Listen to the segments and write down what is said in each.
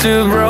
to broken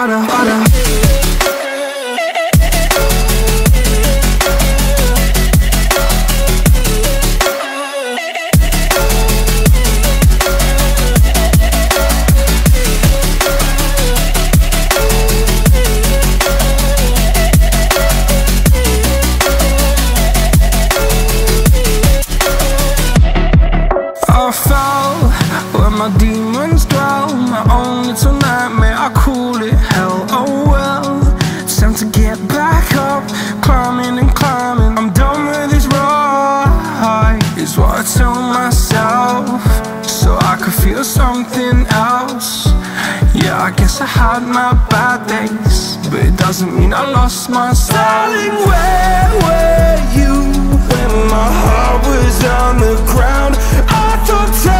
Harder, harder. Feel something else. Yeah, I guess I had my bad days, but it doesn't mean I lost my. Darling, where were you when my heart was on the ground? I thought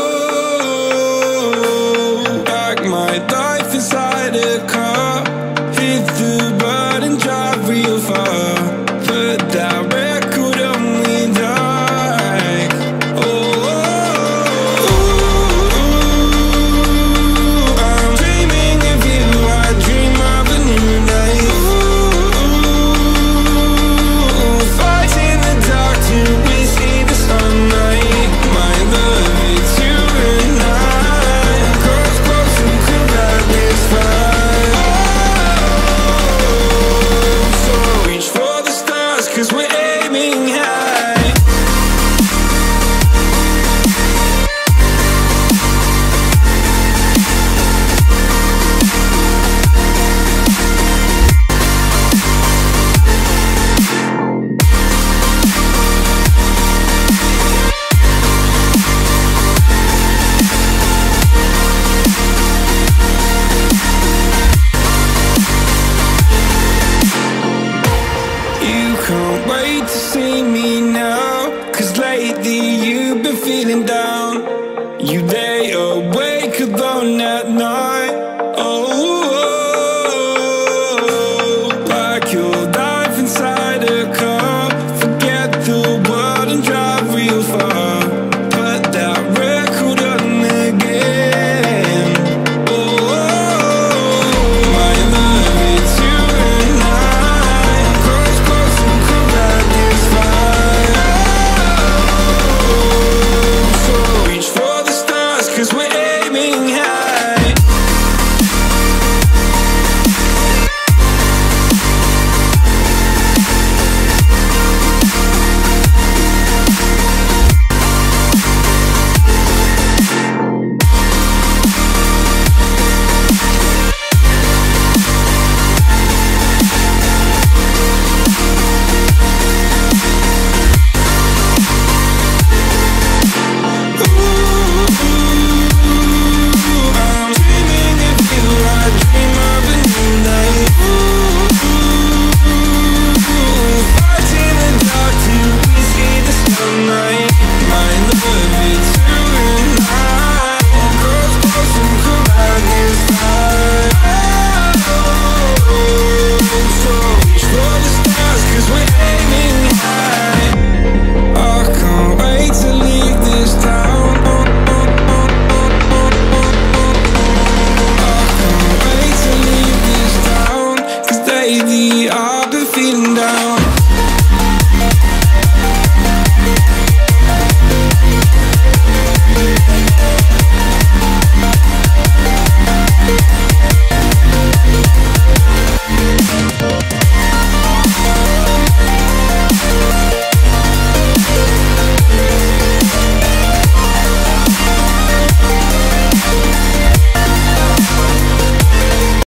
feeling down.